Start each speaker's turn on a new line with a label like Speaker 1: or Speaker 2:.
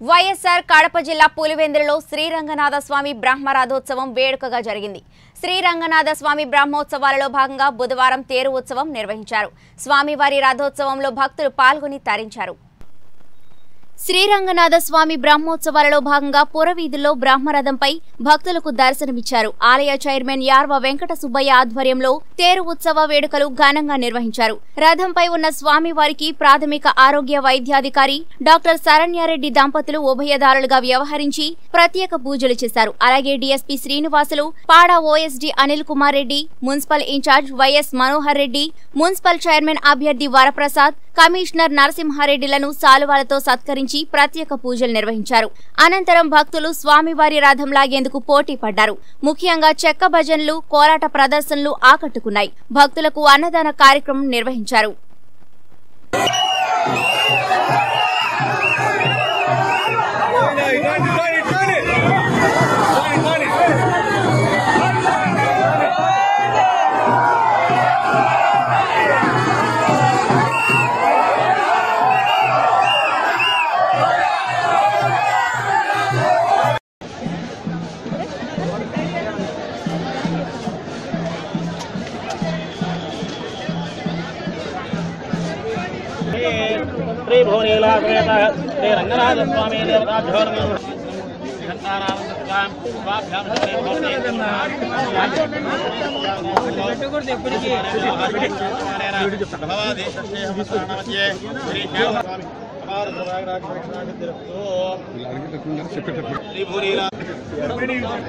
Speaker 1: వైఎస్ఆర్ కడప జిల్లా పులివెందులలో శ్రీరంగనాథ స్వామి బ్రహ్మరథోత్సవం వేడుకగా జరిగింది. శ్రీరంగనాథ స్వామి బ్రహ్మోత్సవాలలో భాగంగా బుధవారం తేరు ఉత్సవం నిర్వహించారు. స్వామివారి రథోత్సవంలో భక్తులు పాల్గొని తరించారు. శ్రీరంగనాథ స్వామి బ్రహ్మోత్సవాలలో భాగంగా పురవీధుల్లో బ్రహ్మరథంపై భక్తులకు దర్శనమిచ్చారు. ఆలయ చైర్మన్ యార్వ వెంకట సుబ్బయ్య ఆధ్వర్యంలో తేరు ఉత్సవ వేడుకలు ఘనంగా నిర్వహించారు. రథంపై ఉన్న స్వామివారికి ప్రాథమిక ఆరోగ్య వైద్యాధికారి డాక్టర్ శరణ్యారెడ్డి దంపతులు ఉభయదారులుగా వ్యవహరించి ప్రత్యేక పూజలు చేశారు. అలాగే DSP Srinivasulu PADA OSD Anil Kumar Reddy municipal incharge YS Manohar Reddy municipal chairman అభ్యర్థి వరప్రసాద్ కమిషనర్ నరసింహారెడ్డిలను సాలువాలతో సత్కరించి ప్రత్యేక పూజలు నిర్వహించారు. అనంతరం భక్తులు స్వామివారి రథం లాగేందుకు పోటీ పడ్డారు. ముఖ్యంగా చెక్క భజనలు కోలాట ప్రదర్శనలు ఆకట్టుకున్నాయి. భక్తులకు అన్నదాన కార్యక్రమం నిర్వహించారు.
Speaker 2: శ్రీ భువనీలాసమేత శ్రీ రంగనాథ స్వామి దేవతాభ్యో నమః. ಡಿಪ್ಲೋರ್